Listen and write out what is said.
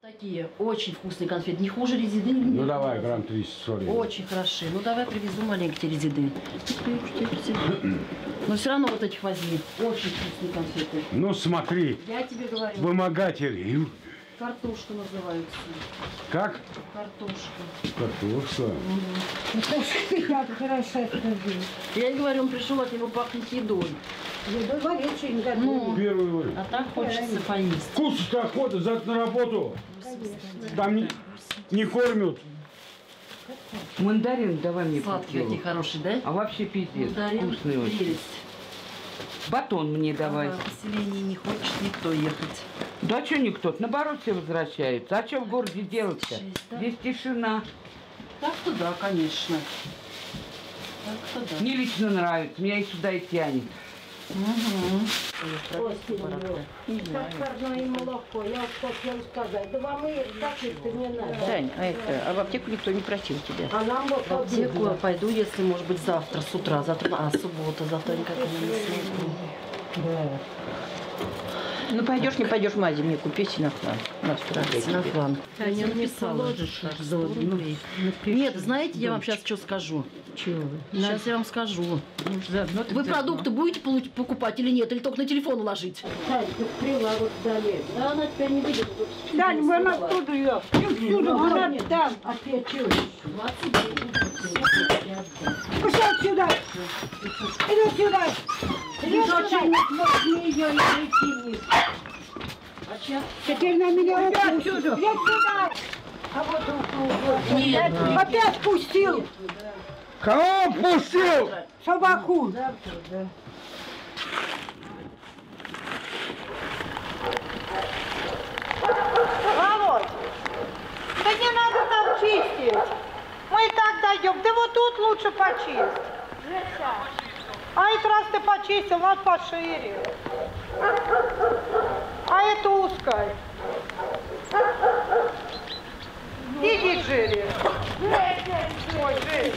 Такие очень вкусные конфеты, не хуже резиды. Ну давай, грамм 300 соли. Очень хороши. Ну давай привезу маленькие резиды. Но все равно вот этих возьми. Очень вкусные конфеты. Ну смотри, Я тебе говорю, вымогатели. картошка называется. Как? Картошка. Картошка. Как хорошо. Я говорю, он пришел, от него пахнет едой. Я говорю, что им готовить. Ну, Первый вариант. а так хочется поесть. Кушать охота, завтра на работу. Там не, не кормят. Мандарин давай мне Сладкие полкило. такие хорошие, да? А вообще пиздец, Мандарин, вкусный очень. Батон мне давай. А в поселение не хочет никто ехать. Да что никто, наоборот все возвращаются. А что в городе делать-то? Шесть, да? Здесь тишина. Так-то да, конечно. Так-то да. Мне лично нравится, меня и сюда и тянет. Как парное молоко. Я вот хотела сказать. Да вам и так-то не надо. Тань, а, это, а в аптеку никто не просил тебя. А нам вот В аптеку я пойду, если, может быть, завтра с утра. Завтра, а, суббота, завтра никак не смогу. Ну пойдешь, не пойдешь, мази мне купи синофлан. Синофлан. Я не написала. Нет, знаете, я вам сейчас что скажу? Чего вы? Сейчас я вам скажу. Заодно ты Вы продукты будете покупать или нет? Или только на телефон уложить? крила вот дали. Да, она тебя не видит. Тань, вон оттуда ее. Она там. Опять что? Пошел отсюда. Иди сюда. Иди сюда. ее и найти вниз. Теперь на меня отсюда. Иди сюда. А вот он Нет. Опять пустил Кого пустил? собаку. Володь, да не надо там чистить. Мы и так дойдем. Ты вот тут лучше почисть. А этот раз ты почистил, вот пошире. А это узкая. Иди, Джерри. Ой, Джерри.